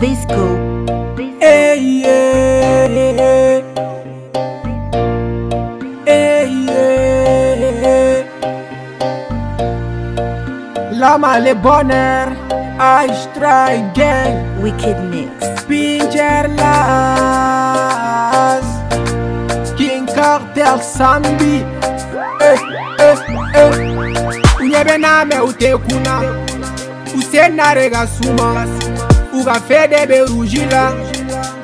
Disco Ei, ei, ei La male boner Aș try gang Wicked Mix Pinger las King Cartel Sambi Eh, eh, eh Unyebe na me utekuna Usena rega sumas u ka fɛn de bɛ ruzi la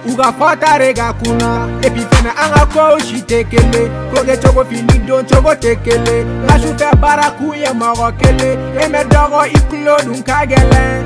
u ka fɔta de ka kunna epi fɛnɛ an ka kow si tɛ kelen kogecogo fini doncogo tɛ kelen nka sufɛ baara kun ye mɔgɔ kelen e mɛ dɔgɔ i kulo dun ka gɛlɛn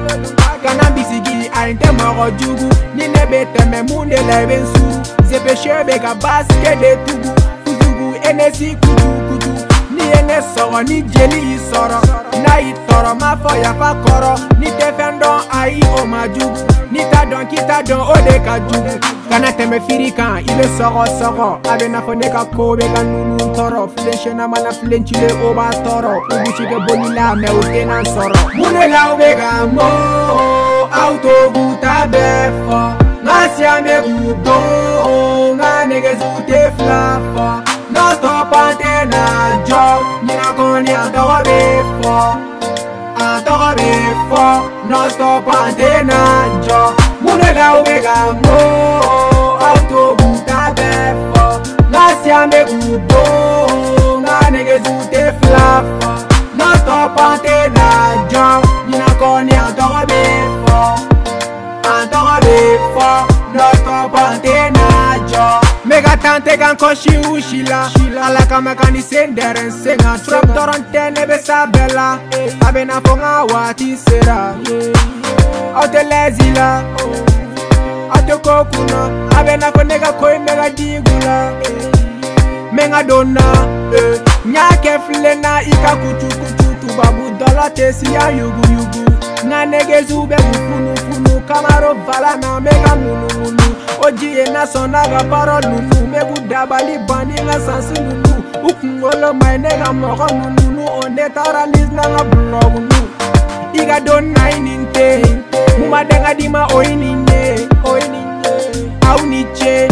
kana bisigi a ɲi tɛ mɔgɔ jugu ni ne bɛ tɛmɛ mun de la i bɛ n suru zepeshe bɛ ka basike de tugu kutugu enesi kutukutu ni ye ne sɔgɔ ni jeli y'i sɔrɔ na yi tɔrɔ ma fɔ yafa kɔrɔ n'i tɛ fɛn dɔn ayi o ma jugu n'i t'a dɔn k'i t'a dɔn o de ka jugu kana tɛmɛ firi kan i be sɔgɔsɔgɔ a be n'a fɔ ne ka koo be ka nunu tɔɔrɔ filen senamana filen cile o b'a tɔɔrɔ u gusi bɛ boli la mɛ u tena sɔrɔ mun de la u be ka mo aw to k'u ta bɛɛ fɔ nka siya be k'u bon nka negezu tɛ fila fɔ n'ɔ tɔ pan tɛ na jɔ ɲinakɔni a gawa non stop antena già munega omega mo auto buta befo la siame gubo na nege zute flafa non stop antena già nina koni antoro befo dɔrɔn tɛ kan kɔsi u si la ala kama ka nin sen dɛrɛ n sen kan turab dɔrɔn tɛ ne bɛ sa bɛɛ la a bɛ n'a fɔ n ka waati sera aw tɛ lɛzi la oh. aw tɛ ko kunna a bɛ n'a fɔ ne ka ko in bɛ ka diigu la mɛ n ka don eh. na n y'a kɛ filen na i ka kutukutu tubabu dɔla tɛ siya yuguyugu n ka negeziw bɛ k'u funufunu kamaro vala na n bɛ ka munumunu. oji yena sona gaparo nunu megudaba libani nga sansi nunu ukungolo maine ga mogo nununu onde tara lisna ga blog nu iga don nainte mumadenga dima oininye aunice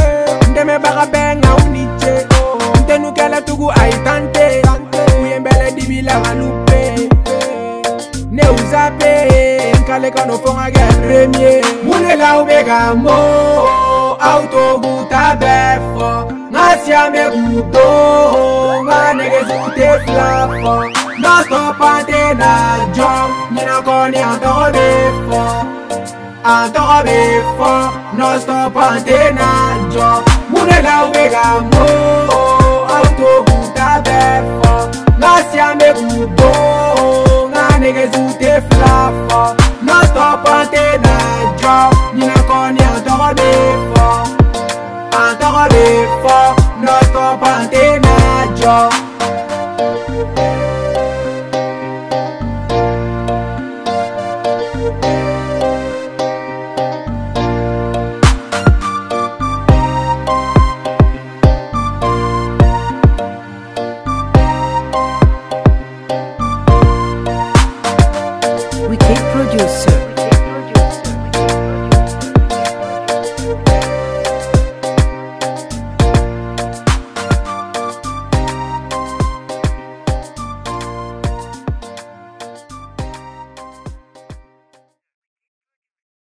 ndeme bagabeng aunice ntenukele tugu aitante uyembele dibila galupe neuzape nkalekanofonga ge remie mulelaubegamo oh. autoroute Nasi ameru do Ma nege zute flafo Non sto pante na jom Nina koni antoro befo Antoro befo Non sto pante na jom Mune la ubega mo Auto